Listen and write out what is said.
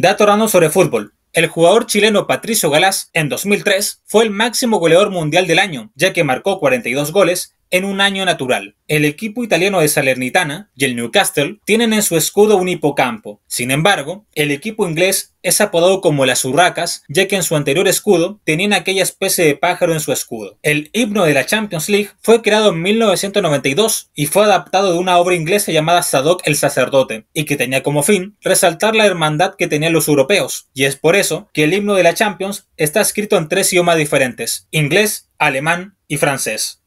Dato random sobre fútbol. El jugador chileno Patricio Galás en 2003 fue el máximo goleador mundial del año, ya que marcó 42 goles en un año natural. El equipo italiano de Salernitana y el Newcastle tienen en su escudo un hipocampo. Sin embargo, el equipo inglés es apodado como las Urracas, ya que en su anterior escudo tenían aquella especie de pájaro en su escudo. El himno de la Champions League fue creado en 1992 y fue adaptado de una obra inglesa llamada Sadok el sacerdote, y que tenía como fin resaltar la hermandad que tenían los europeos. Y es por eso que el himno de la Champions está escrito en tres idiomas diferentes, inglés, alemán y francés.